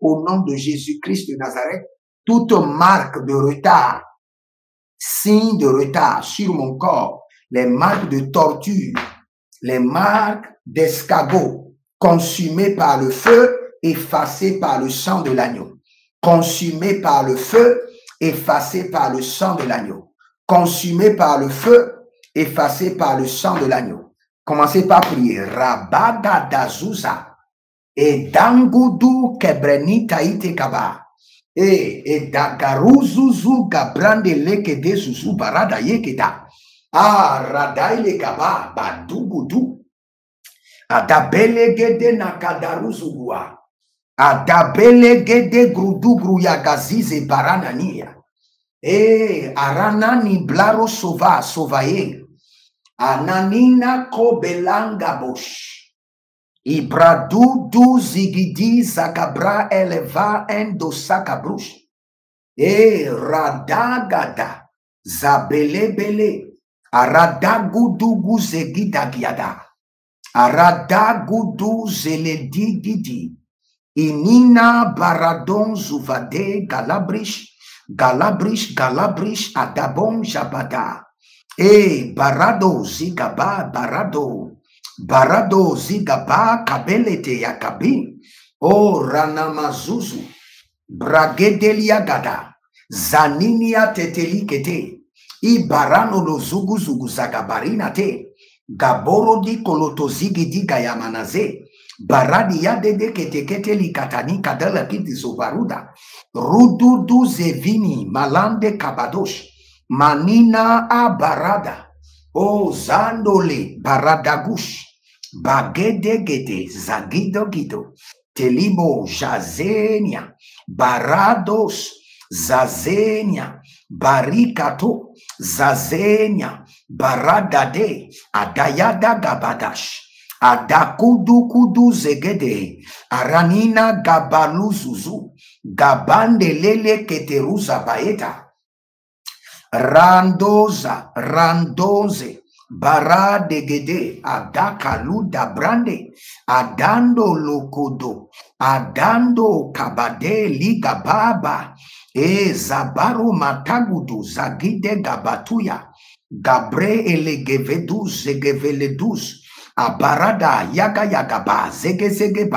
Au nom de Jésus-Christ de Nazareth, toute marque de retard, signe de retard sur mon corps, les marques de torture, les marques d'escabeau, consumées par le feu, effacées par le sang de l'agneau. Consumées par le feu, effacées par le sang de l'agneau. Consumées par le feu, effacées par le sang de l'agneau. Commencez par prier. Rabada e dangudu kebrenita ite kaba e e dagaruzuzu gabrande leke de susu barada yeketa a radaile kaba badugudu adabelegede na kadaruzugua adabelegede grudugru ya gazize baranania e aranani blaro sova sovaye ananina kobelanga bosh E du zigidi zagabra eleva endosacabrush. E radagada zabelebele. Aradagudugu zegidagiada. Aradagudu zeledigidi. Inina baradon zuvade galabrish. Galabrish, galabrish, adabon jabada. E barado zigaba barado. barado zigaba kabelete yakabi o ranamazuzu bragedeliagada zaninia tetelikete ibarano lozuguzugu zagabarina te gaborodi kolotozigidikayamanaze baradi yadede keteketelikatanikadelakitizobaruda rududu zevini malande kabadosh manina abarada Ozandole Baradagush, Bagedegede, Zagido Guido, Telimo Jazenia, Barados, Zazenia, Barikato, Zazenia, Baradade, Adayada Gabadash, Adakudu Kudu Zegede, Aranina Gabaluzuzu, Gabandelele Keteruza Baeta, randoza randoze bara degede adakaluda brande adando lokodo adando kabade ligababa e zabaro matagudu zagide gabatuya gabre elegevedus zegeveledus abarada yaga yagaba zegezegeba